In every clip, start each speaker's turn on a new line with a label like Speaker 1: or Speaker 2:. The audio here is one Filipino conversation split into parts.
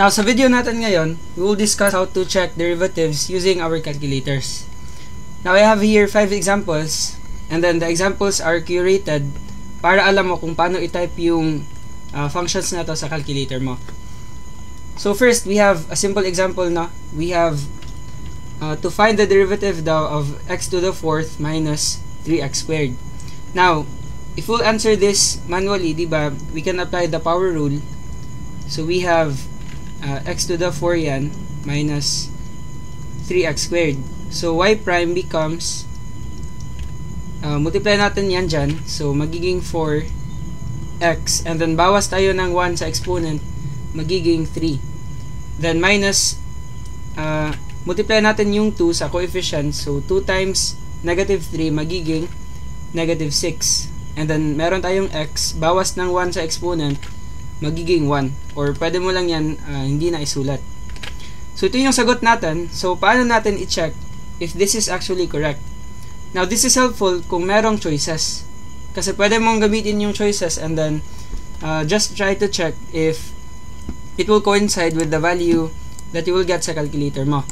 Speaker 1: Now, sa video natin ngayon, we will discuss how to check derivatives using our calculators. Now, I have here 5 examples, and then the examples are curated para alam mo kung paano i-type yung uh, functions na to sa calculator mo. So, first, we have a simple example na. We have uh, to find the derivative daw of x to the fourth minus 3x squared. Now, if we'll answer this manually, di ba, we can apply the power rule. So, we have uh, x to the 4 yan minus 3x squared. So, y prime becomes uh, multiply natin yan dyan. So, magiging 4x and then bawas tayo ng 1 sa exponent magiging 3. Then, minus uh, multiply natin yung 2 sa coefficient. So, 2 times negative 3 magiging negative 6. And then, meron tayong x, bawas ng 1 sa exponent, magiging 1. Or pwede mo lang yan, uh, hindi na isulat. So, ito yung sagot natin. So, paano natin i-check if this is actually correct? Now, this is helpful kung merong choices. Kasi pwede mong gamitin yung choices and then uh, just try to check if it will coincide with the value that you will get sa calculator mo.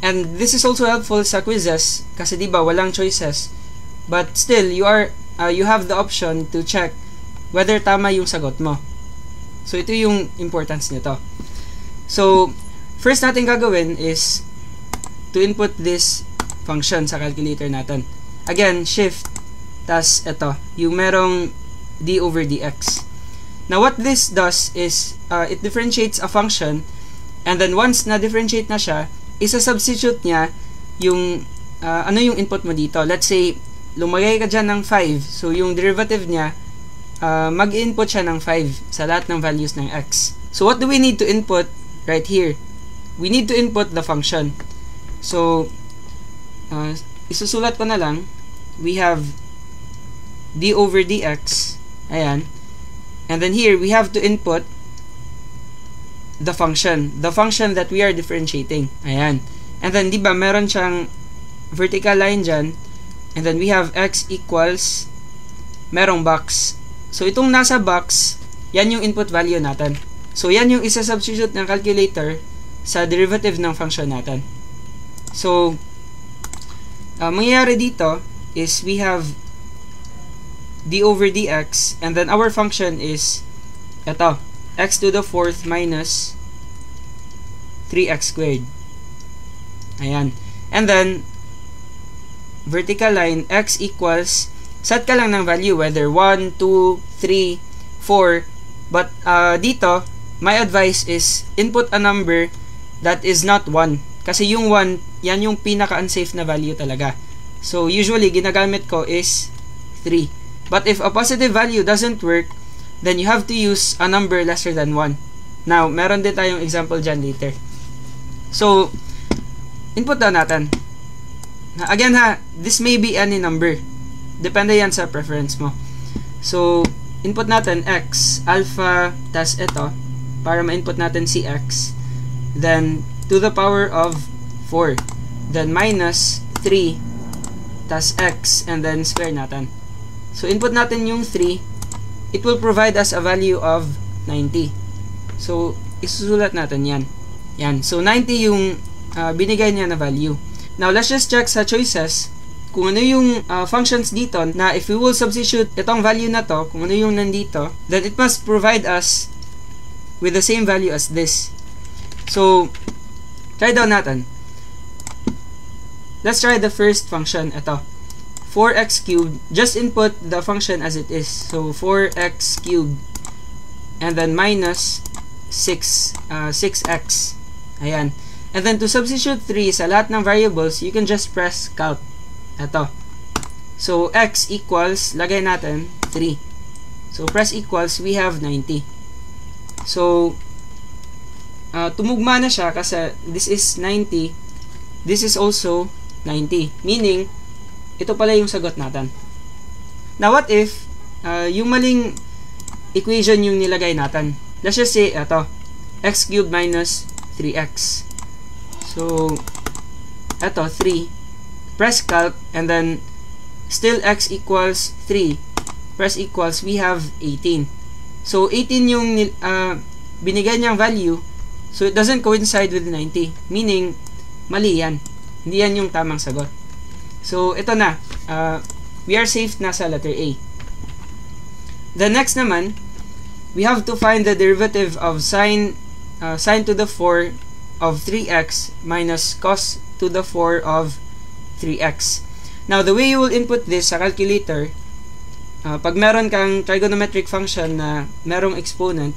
Speaker 1: And this is also helpful sa quizzes kasi 'di ba walang choices. But still you are uh, you have the option to check whether tama yung sagot mo. So, ito yung importance nito. So, first natin gagawin is to input this function sa calculator natin. Again, shift, tas ito, yung merong d over dx. Now, what this does is, uh, it differentiates a function, and then once na-differentiate na siya, isa-substitute niya yung, uh, ano yung input mo dito. Let's say, lumagay ka dyan ng 5, so yung derivative niya, uh, mag-input siya ng 5 sa lahat ng values ng x. So, what do we need to input right here? We need to input the function. So, uh, isusulat ko na lang, we have d over dx, ayan, and then here, we have to input the function, the function that we are differentiating, ayan. And then, di ba, meron siyang vertical line dyan, and then we have x equals merong box So, itong nasa box, yan yung input value natin. So, yan yung isa-substitute ng calculator sa derivative ng function natin. So, uh, mangyayari dito is we have d over dx and then our function is ito, x to the fourth minus 3x squared. Ayan. And then, vertical line, x equals set ka lang ng value whether 1, 2, 3, 4 but uh, dito my advice is input a number that is not 1 kasi yung 1 yan yung pinaka unsafe na value talaga. So usually ginagamit ko is 3 but if a positive value doesn't work then you have to use a number lesser than 1 now meron din tayong example dyan later. So input daw natin. Again ha this may be any number Depende yan sa preference mo. So, input natin x, alpha, tas ito, para ma-input natin si x. Then, to the power of 4. Then, minus 3, tas x, and then square natin. So, input natin yung 3. It will provide us a value of 90. So, isusulat natin yan. Yan. So, 90 yung uh, binigay niya na value. Now, let's just check sa choices kung ano yung uh, functions dito na if we will substitute itong value na to, kung ano yung nandito, then it must provide us with the same value as this. So, try daw natin. Let's try the first function. Ito. 4x cubed. Just input the function as it is. So, 4x cubed. And then minus 6, uh, 6x. Ayan. And then to substitute 3 sa lahat ng variables, you can just press calc. Ito. So, x equals, lagay natin, 3. So, press equals, we have 90. So, uh, tumugma na siya kasi this is 90. This is also 90. Meaning, ito pala yung sagot natin. Now, what if, uh, yung maling equation yung nilagay natin? Let's just say, ito, x cubed minus 3x. So, ito, 3 press calc and then still x equals 3 press equals we have 18 so 18 yung uh, binigay niyang value So, it doesn't coincide with 90. Meaning, mali yan. Hindi yan yung tamang sagot. So, ito na. Uh, we are safe na sa letter A. The next naman, we have to find the derivative of sine, uh, sine to the 4 of 3x minus cos to the 4 of 3x. Now, the way you will input this sa calculator, uh, pag meron kang trigonometric function na merong exponent,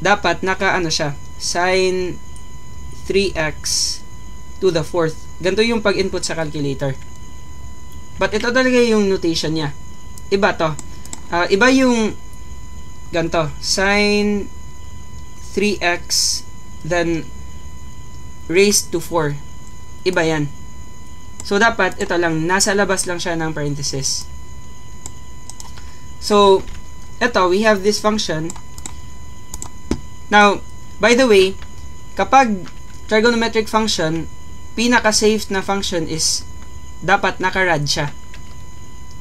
Speaker 1: dapat naka ano siya, sine 3x to the fourth. Ganito yung pag-input sa calculator. But ito talaga yung notation niya. Iba to. Uh, iba yung ganito. Sine 3x then raised to 4. Iba yan. So, dapat ito lang. Nasa labas lang siya ng parenthesis. So, ito, we have this function Now, by the way, kapag trigonometric function, pinaka-safe na function is dapat nakarad siya.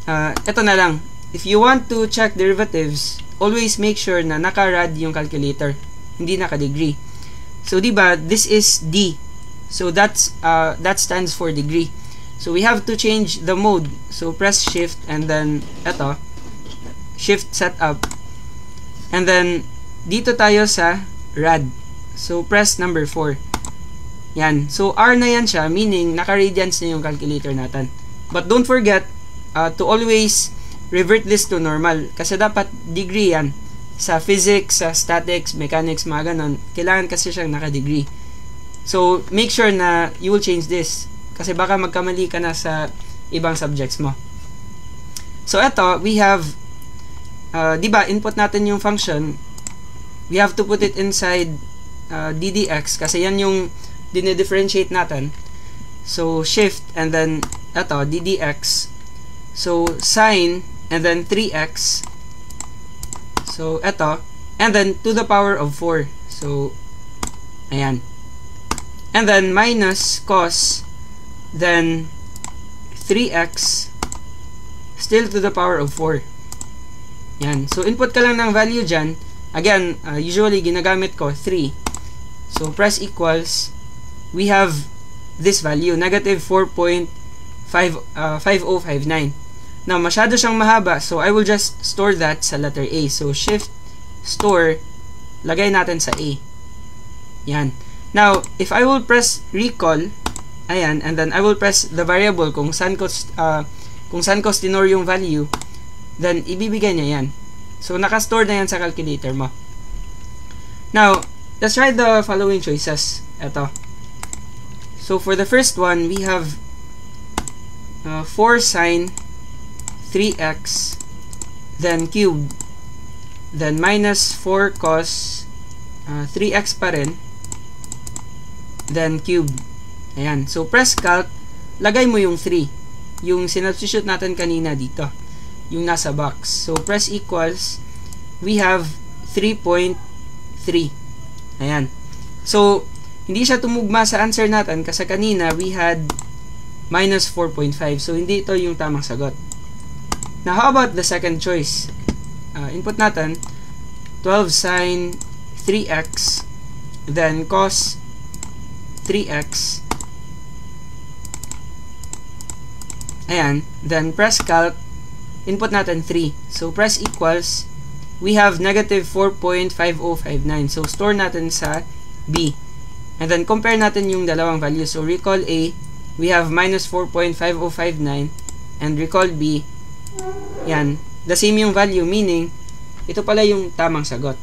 Speaker 1: Uh, ito na lang. If you want to check derivatives, always make sure na nakarad yung calculator. Hindi naka-degree. So, di ba, this is D. So, that's, uh, that stands for degree. So, we have to change the mode. So, press shift and then, ito, shift setup. And then, dito tayo sa rad. So, press number 4. Yan. So, R na yan siya, meaning naka-radians na yung calculator natin. But don't forget uh, to always revert this to normal. Kasi dapat degree yan. Sa physics, sa statics, mechanics, mga ganon, kailangan kasi siyang naka-degree. So, make sure na you will change this. Kasi baka magkamali ka na sa ibang subjects mo. So, eto, we have, uh, di ba, input natin yung function, we have to put it inside uh, ddx kasi yan yung dinidifferentiate natin. So, shift and then ito, ddx. So, sine and then 3x. So, ito. And then to the power of 4. So, ayan. And then minus cos then 3x still to the power of 4. Yan. So, input ka lang ng value dyan Again, uh, usually ginagamit ko 3. So, press equals, we have this value, negative 4.5059. Uh, Now, masyado siyang mahaba, so I will just store that sa letter A. So, shift, store, lagay natin sa A. Yan. Now, if I will press recall, ayan, and then I will press the variable kung saan ko, uh, kung saan ko stinore yung value, then ibibigay niya yan. So, naka-store na yan sa calculator mo. Now, let's try the following choices. Ito. So, for the first one, we have uh, 4 sine 3x then cube then minus 4 cos uh, 3x pa rin then cube. Ayan. So, press calc, lagay mo yung 3. Yung sinubstitute natin kanina dito yung nasa box. So, press equals, we have 3.3. Ayan. So, hindi siya tumugma sa answer natin kasi kanina we had minus 4.5. So, hindi ito yung tamang sagot. Now, how about the second choice? Uh, input natin, 12 sine 3x, then cos 3x, ayan, then press calc, input natin 3. So, press equals, we have negative 4.5059. So, store natin sa B. And then, compare natin yung dalawang values. So, recall A, we have minus 4.5059. And recall B, yan. The same yung value, meaning, ito pala yung tamang sagot.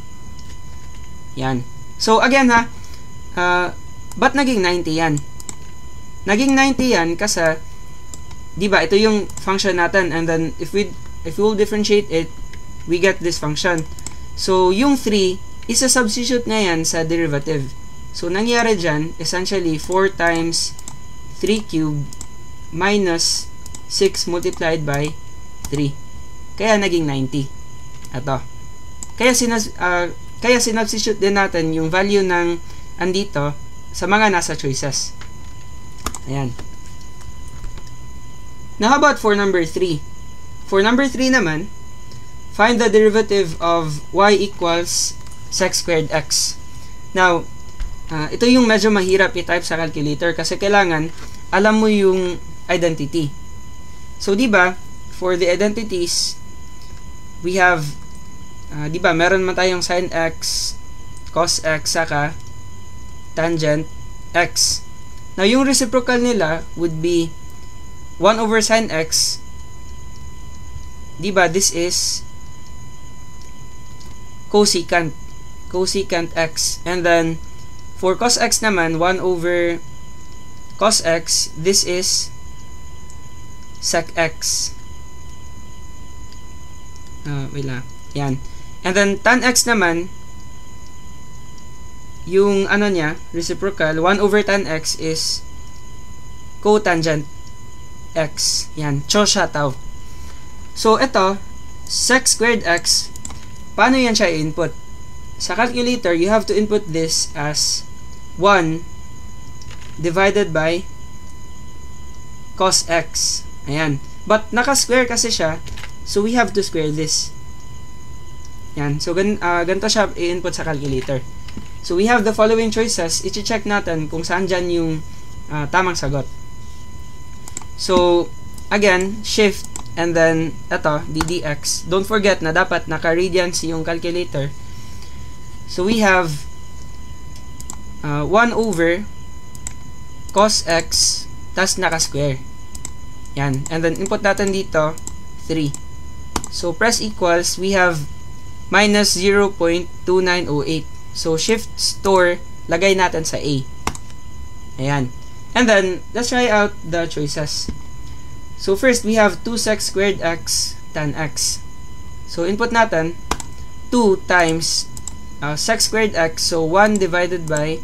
Speaker 1: Yan. So, again ha, uh, ba't naging 90 yan? Naging 90 yan kasi 'di ba? Ito yung function natin and then if we if we will differentiate it, we get this function. So, yung 3 is a substitute na yan sa derivative. So, nangyari dyan, essentially 4 times 3 cubed minus 6 multiplied by 3. Kaya naging 90. Ito. Kaya sinas uh, kaya sinubstitute din natin yung value ng andito sa mga nasa choices. Ayan. Now, how about for number 3? For number 3 naman, find the derivative of y equals sec squared x. Now, uh, ito yung medyo mahirap i-type sa calculator kasi kailangan alam mo yung identity. So, di ba, for the identities, we have, uh, di ba, meron man tayong sin x, cos x, saka tangent x. Now, yung reciprocal nila would be 1 over sin x, di ba, this is cosecant, cosecant x. And then, for cos x naman, 1 over cos x, this is sec x. Uh, wait lang. Yan. And then, tan x naman, yung ano niya, reciprocal, 1 over tan x is cotangent x. Yan. Cho siya tau. So, ito, sec squared x, paano yan siya i-input? Sa calculator, you have to input this as 1 divided by cos x. Ayan. But naka-square kasi siya, so we have to square this. Yan. So, gan uh, ganito siya i-input sa calculator. So, we have the following choices. I-check natin kung saan dyan yung uh, tamang sagot. So, again, shift and then ito, ddx. Don't forget na dapat naka-radians yung calculator. So, we have uh, 1 over cos x tas naka-square. Yan. And then, input natin dito, 3. So, press equals, we have minus 0.2908. So, shift store, lagay natin sa A. Ayan. And then, let's try out the choices. So, first, we have 2 sec squared x tan x. So, input natin, 2 times uh, sec squared x. So, 1 divided by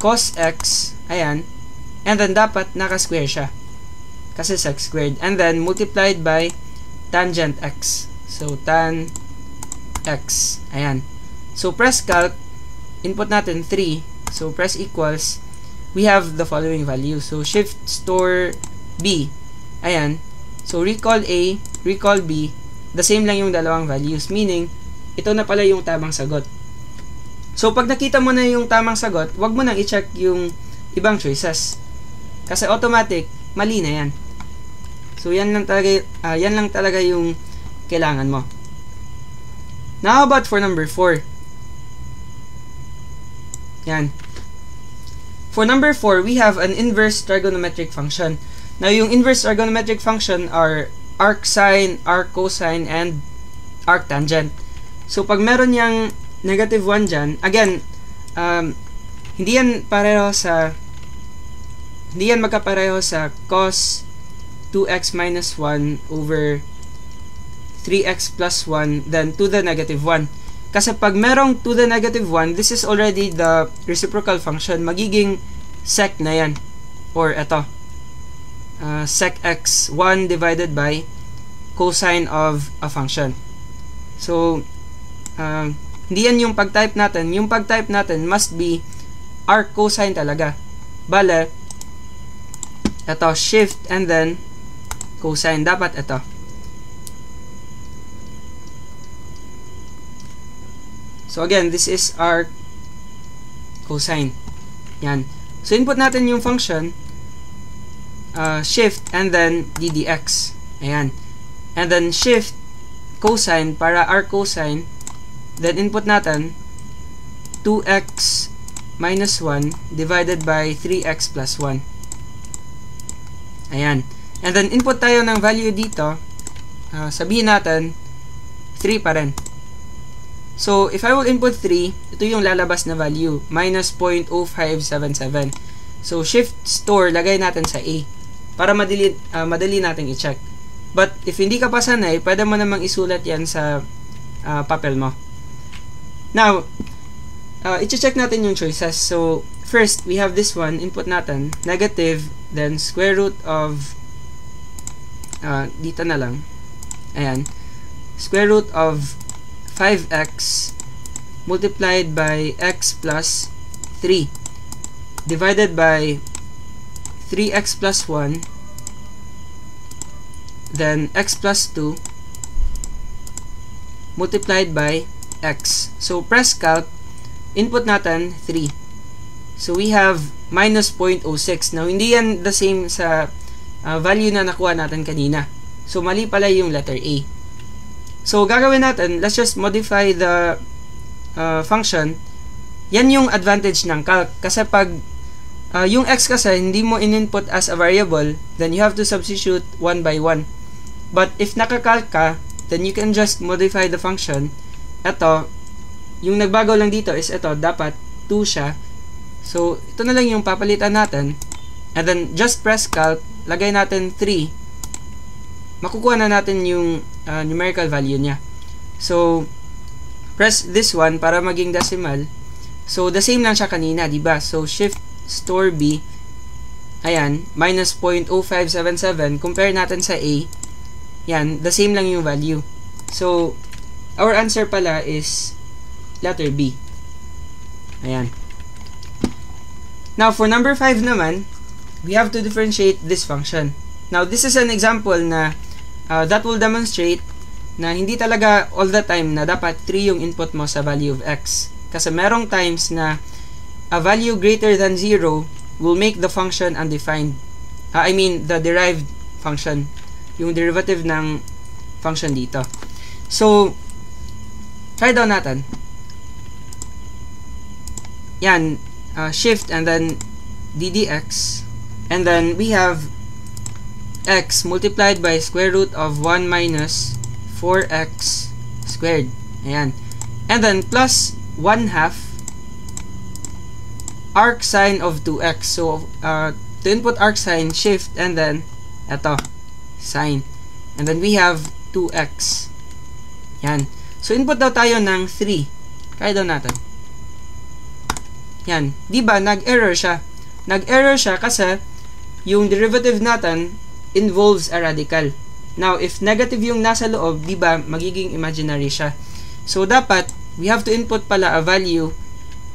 Speaker 1: cos x Ayan. And then, dapat naka-square siya. Kasi sec squared. And then, multiplied by tangent x. So, tan x. Ayan. So, press calc. Input natin 3. So, press equals. We have the following value. So, shift store B. Ayan. So, recall A, recall B. The same lang yung dalawang values. Meaning, ito na pala yung tamang sagot. So, pag nakita mo na yung tamang sagot, wag mo nang i-check yung ibang choices. Kasi automatic, mali na yan. So, yan lang talaga, uh, yan lang talaga yung kailangan mo. Now, about for number 4? Yan. For number 4, we have an inverse trigonometric function. Now, yung inverse trigonometric function are arc sine, arc cosine, and arc tangent. So, pag meron yung negative 1 dyan, again, um, hindi yan pareho sa hindi yan magkapareho sa cos 2x minus 1 over 3x plus 1 then to the negative 1. Kasi pag merong to the negative 1, this is already the reciprocal function. Magiging sec na yan. Or ito. Uh, sec x 1 divided by cosine of a function. So, uh, hindi yan yung pag-type natin. Yung pag-type natin must be arc cosine talaga. Bale, ito, shift, and then, cosine. Dapat ito. So, again, this is our cosine. Yan. So, input natin yung function, uh, shift, and then, ddx. Ayan. And then, shift, cosine, para our cosine, then input natin, 2x minus 1 divided by 3x plus 1. Ayan. And then, input tayo ng value dito. Uh, sabihin natin, 3 pa rin. So, if I will input 3, ito yung lalabas na value, minus 0.0577. So, shift store, lagay natin sa A para madali, uh, madali natin i-check. But, if hindi ka pa sanay, pwede mo namang isulat yan sa uh, papel mo. Now, uh, i-check natin yung choices. So, first, we have this one, input natin, negative Then, square root of, uh, dito na lang, ayan, square root of 5x multiplied by x plus 3 divided by 3x plus 1 then x plus 2 multiplied by x. So, press calc, input natin 3. So, we have minus 0.06. Now, hindi yan the same sa uh, value na nakuha natin kanina. So, mali pala yung letter A. So, gagawin natin, let's just modify the uh, function. Yan yung advantage ng calc. Kasi pag uh, yung x kasi hindi mo in-input as a variable, then you have to substitute one by one. But if nakakalc ka, then you can just modify the function. Ito, yung nagbago lang dito is ito, dapat 2 siya. So, ito na lang yung papalitan natin. And then, just press calc, lagay natin 3. Makukuha na natin yung uh, numerical value niya. So, press this one para maging decimal. So, the same lang siya kanina, di ba? So, shift store B, ayan, minus 0.0577. Compare natin sa A, yan, the same lang yung value. So, our answer pala is letter B. Ayan. Now, for number 5 naman, we have to differentiate this function. Now, this is an example na uh, that will demonstrate na hindi talaga all the time na dapat 3 yung input mo sa value of x. Kasi merong times na a value greater than 0 will make the function undefined. Uh, I mean, the derived function. Yung derivative ng function dito. So, try down natin. Yan, uh, shift and then ddx and then we have x multiplied by square root of 1 minus 4x squared. Ayan. And then plus 1 half arc sine of 2x. So, uh, to input arc sine, shift, and then, eto, sine. And then we have 2x. Yan. So, input daw tayo ng 3. Kaya daw natin. Yan. Ba nag-error siya? Nag-error siya kasi yung derivative natin involves a radical. Now, if negative yung nasa loob, di ba, magiging imaginary siya. So, dapat, we have to input pala a value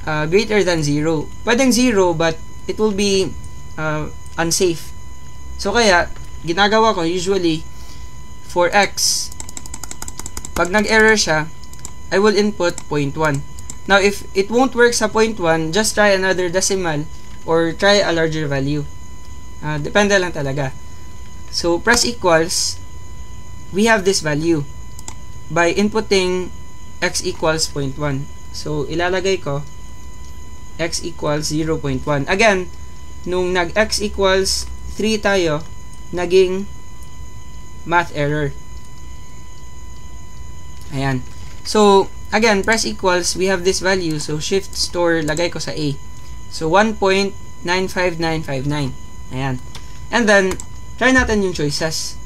Speaker 1: uh, greater than 0. Pwedeng 0, but it will be uh, unsafe. So, kaya, ginagawa ko usually, for x, pag nag-error siya, I will input 0.1. Now, if it won't work sa 0.1, just try another decimal or try a larger value. Uh, depende lang talaga. So, press equals, we have this value by inputting x equals 0.1. So, ilalagay ko x equals 0.1. Again, nung nag-x equals 3 tayo, naging math error. Ayan. So, again, press equals, we have this value. So, shift store, lagay ko sa A. So, 1.95959. Ayan. And then, try natin yung choices.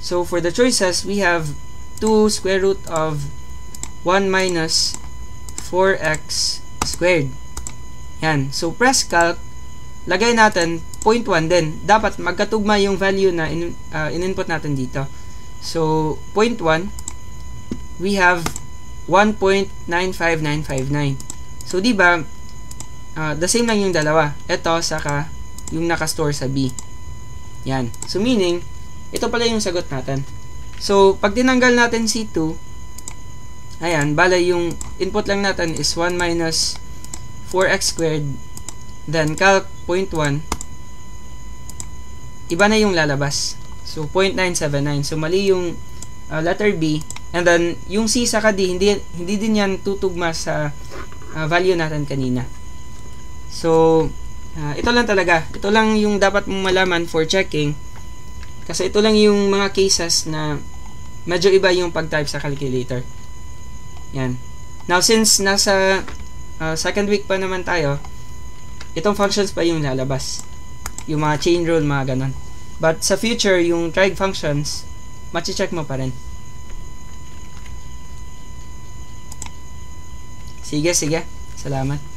Speaker 1: So, for the choices, we have 2 square root of 1 minus 4x squared. Yan. So, press calc, lagay natin 0.1 din. Dapat magkatugma yung value na in, uh, in-input natin dito. So, 0.1, we have 1.95959. So, di ba, uh, the same lang yung dalawa. Ito, saka yung nakastore sa B. Yan. So, meaning, ito pala yung sagot natin. So, pag tinanggal natin C2, ayan, bala yung input lang natin is 1 minus 4x squared, then calc 0.1, iba na yung lalabas. So, 0.979. So, mali yung uh, letter B. And then, yung C sa D, hindi, hindi din yan tutugma sa uh, value natin kanina. So, uh, ito lang talaga. Ito lang yung dapat mong malaman for checking. Kasi ito lang yung mga cases na medyo iba yung pag-type sa calculator. Yan. Now, since nasa uh, second week pa naman tayo, itong functions pa yung lalabas. Yung mga chain rule, mga ganon. But sa future, yung trig functions, machi-check mo pa rin. Sige, sige. Salamat.